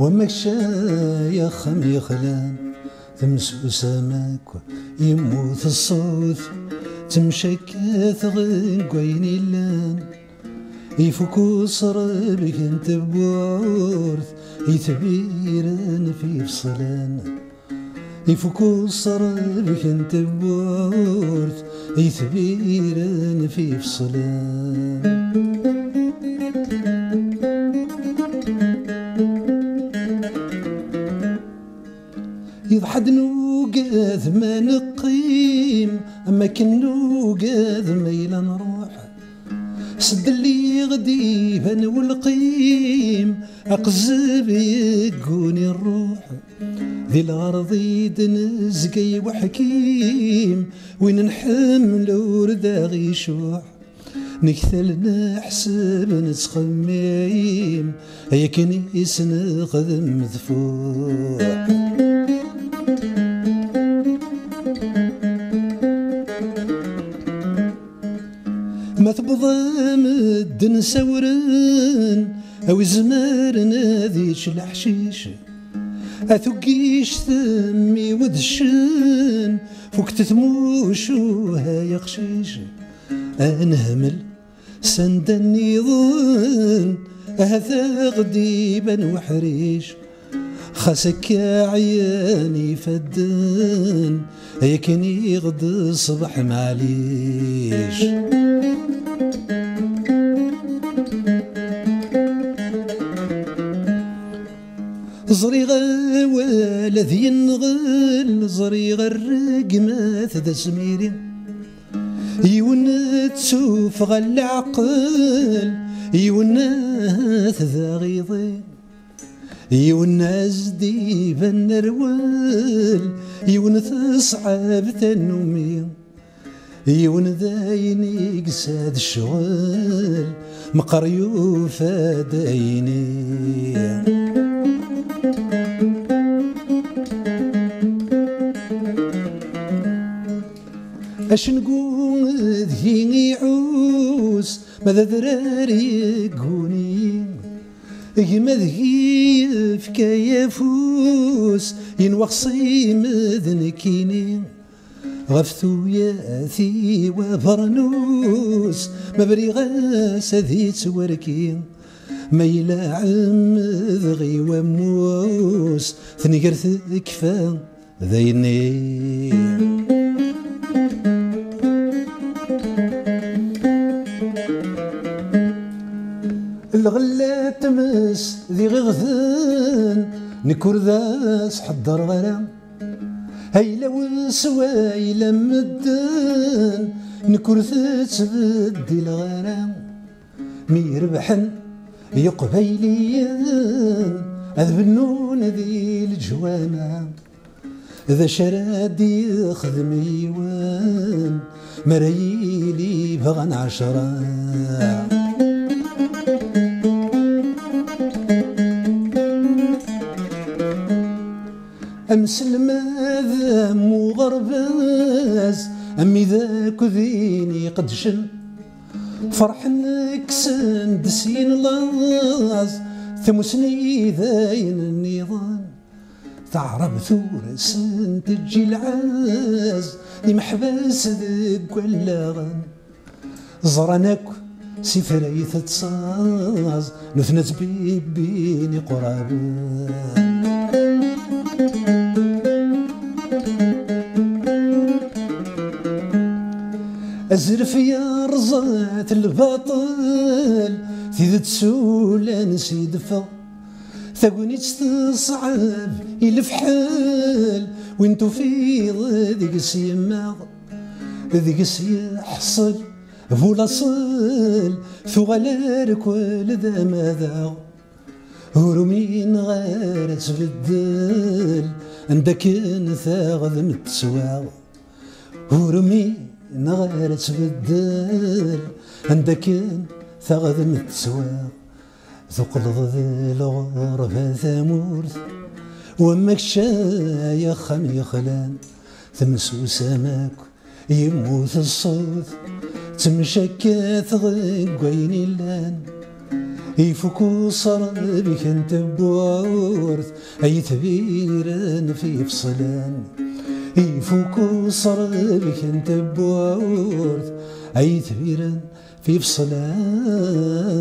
الغربة ثمبورث وماك شايخ يخلان تمسو سماك يموت الصوت تمشكات غنقوين اللان يفكو صربك أنت بورث يتبيرن في فصلان. يفكو صربك أنت بورث يتبيرن في فصلان. نوقاذ ما نقيم أما كن نوقاذ ما إلا نروح. سد اللي غدي بان والقيم أقزب يقوني الروح. ذي الأرض دنزقي وحكيم وين نحمل وردا غيشوح نكثل نحسب نتخميم كنيس نخدم مدفوع ما تبضم الدن سورن أو زمار ناديش الحشيش أثقيش ثمي ودشن فوك تثموش وهاي قشيش انهمل سندني ظن هذا غديبا وحريش. خاسك عياني فدن هيكني غد الصبح معليش. زريغة والذ ينغل زريغة الرقمات ذا سميري يونت سوف غل عقل يونات ذا غيظي يوناز ديبا نرول يونث صعب تنومي. يون ذايني قساد الشغل مقريو فدايني اش نقول ذهيني عوس ماذا ذراري قوني ما ذهي فكايا فوس ينوخصي مذنكيني غفتو ياثي وبرنوس ما بريغاس ذي توركي ما يلعم ذغي وموس ثنقرث كفا ذيني ذي غغثن نكور ذاس حضر غرام هاي لو سواي لمدن نكور تبدي الغرام ميربحن يقبيليا أذبنون ذي الجوانا. ذا شرادي يخدم يوان مريلي بغن عشرة أمسلم مو غرباز أمي ذاك ذيني قدشن فرح نكسن دسين لاز ثمسني ذاين النظام تعرب ثورس تجي العاز محباس ذك ولا غن زرناك سفريث تصاز نثنت بيبيني قرابان أزرف يا رزات الباطل في تسولا نسيد فا. ثقوني تصعب يلف حال وانتو في ذيك السيما ذيك يحصل فولا صل ثغلارك ولذا ماذا. هرمين غير تبدل عندك نثاغذ متسوى هرمين غير تبدل. عندك ثغذ متسوى. ثقل ذي الغرفة ثمورث ومك شايخ يخلان. تمسو سماك يموت الصوت. تمشكات غقوين اللان يفكو بك أنت بورث. أي ثبيرا في فصلان. يفكو بك انت بورث أي ثبيرا في فصلان.